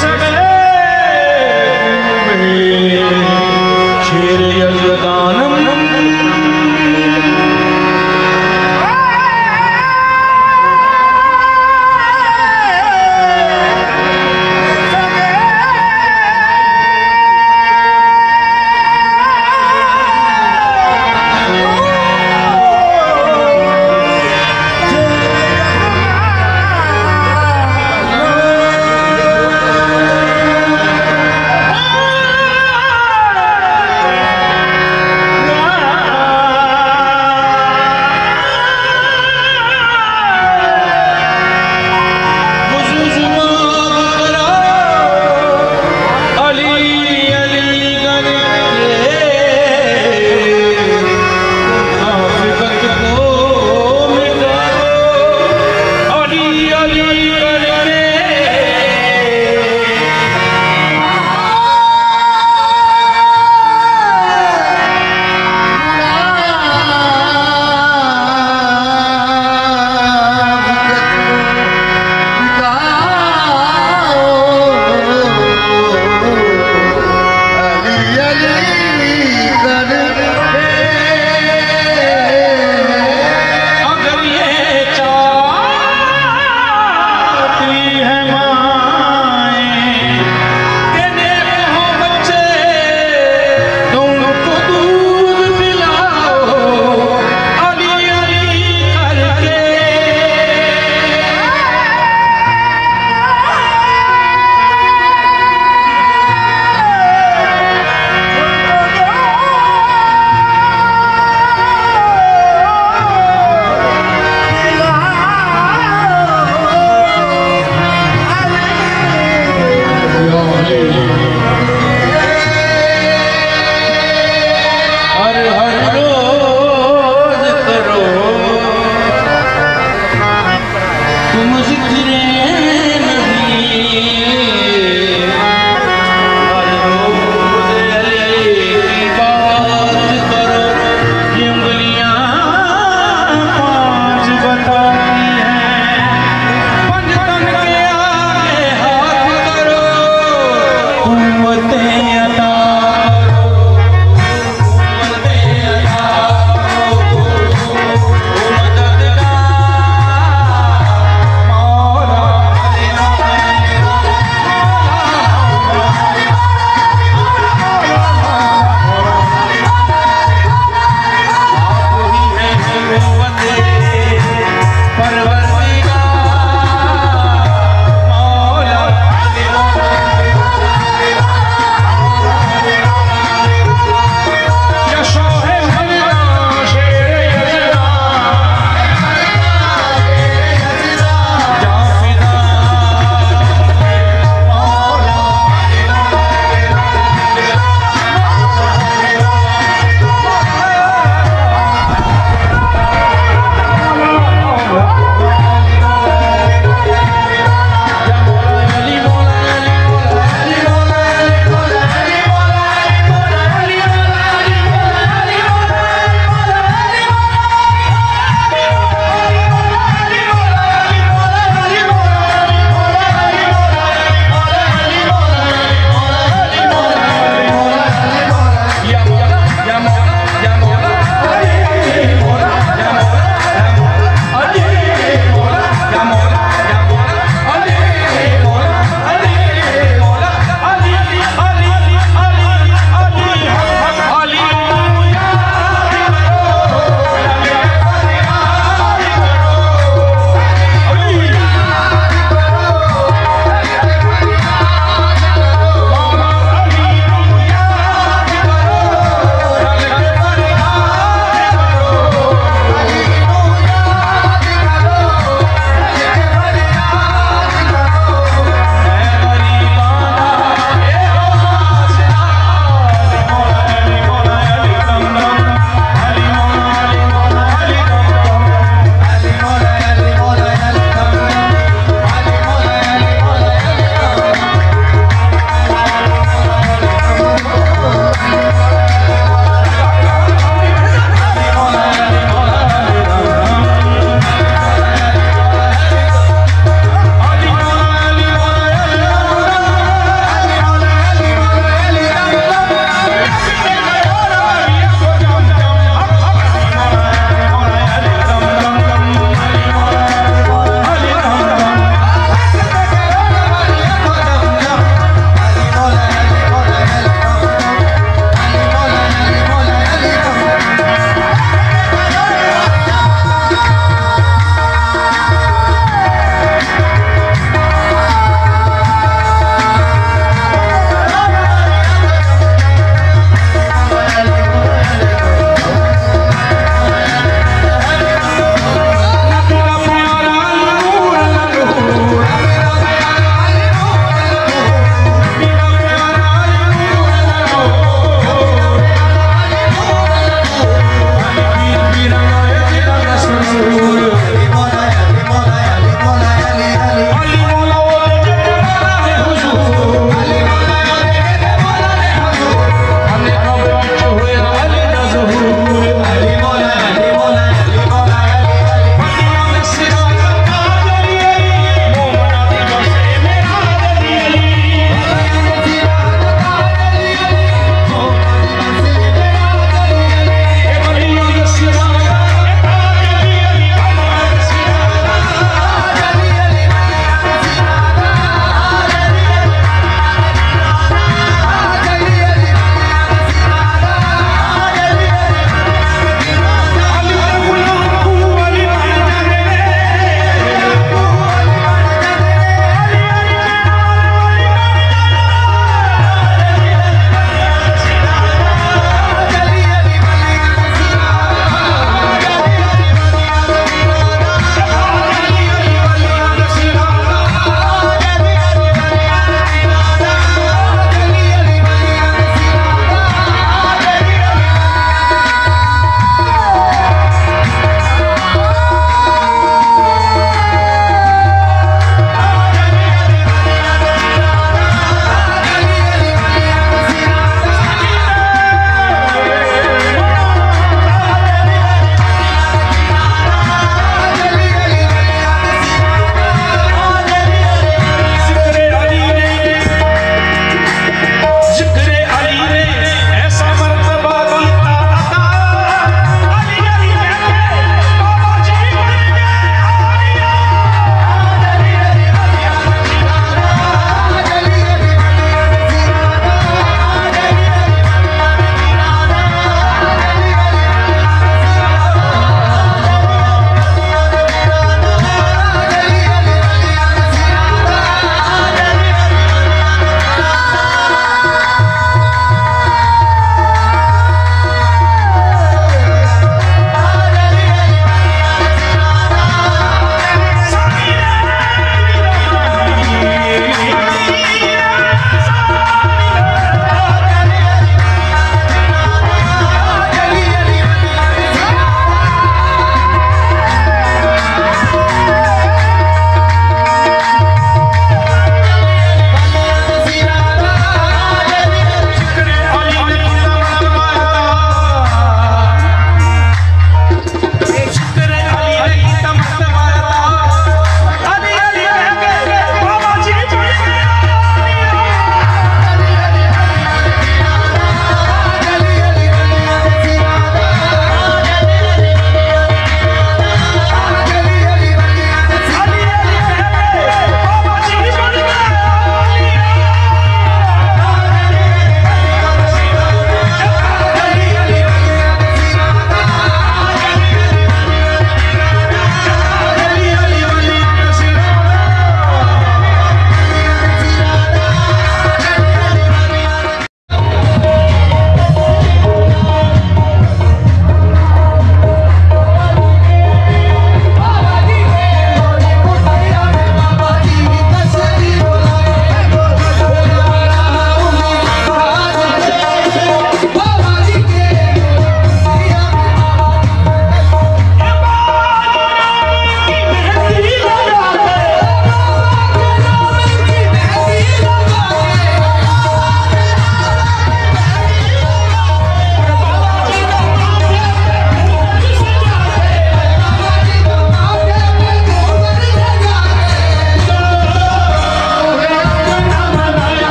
Seven.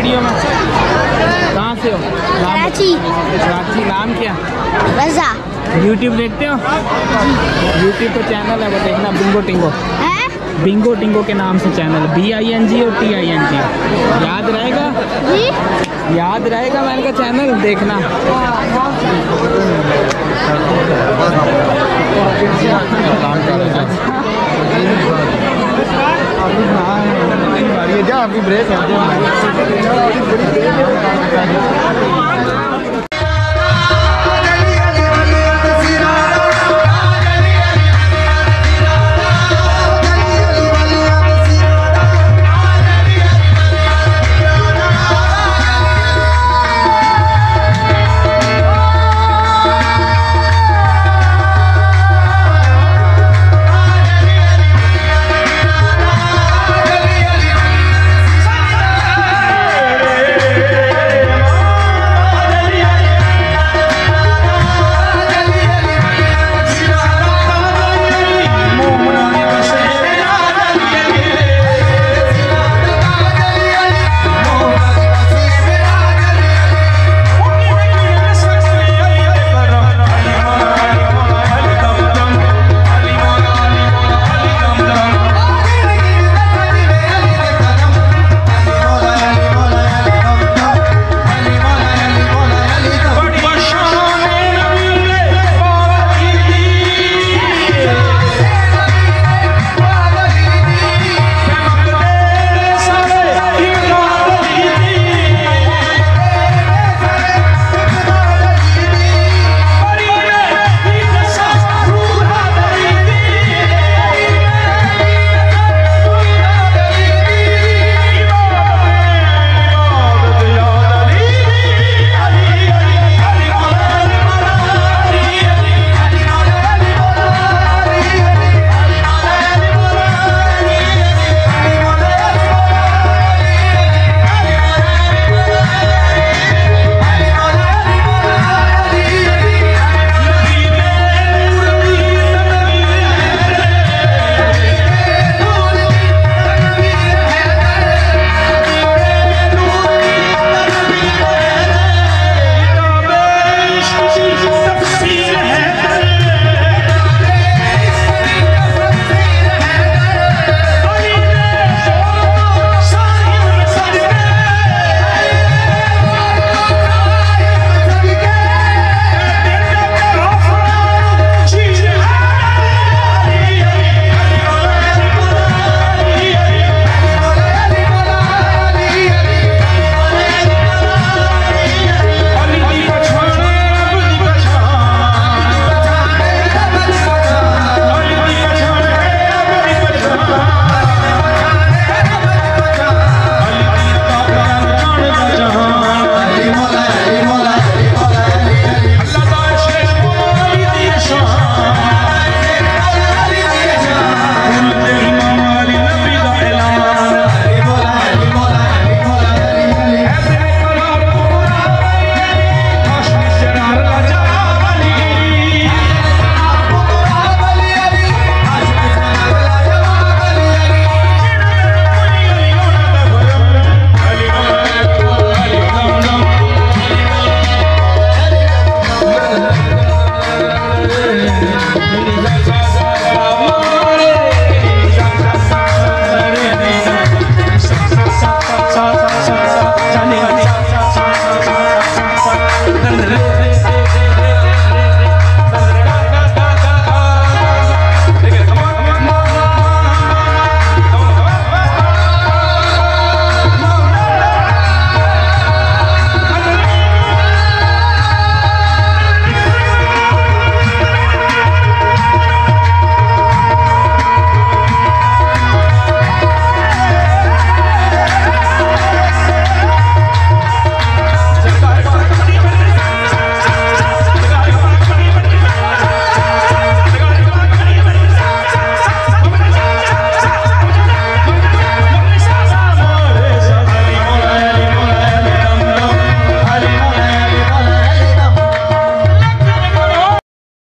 Video में? कहाँ से हो? कराची। कराची नाम क्या? रजा यूट्यूब देखते हो? यूट्यूब पे चैनल है वो देखना। बिंगो टिंगो है? बिंगो टिंगो के नाम से channel B I N G और टी आई एन जी याद रहेगा? याद रहेगा मैंने का चैनल देखना। ये क्या आपकी ब्रेक है।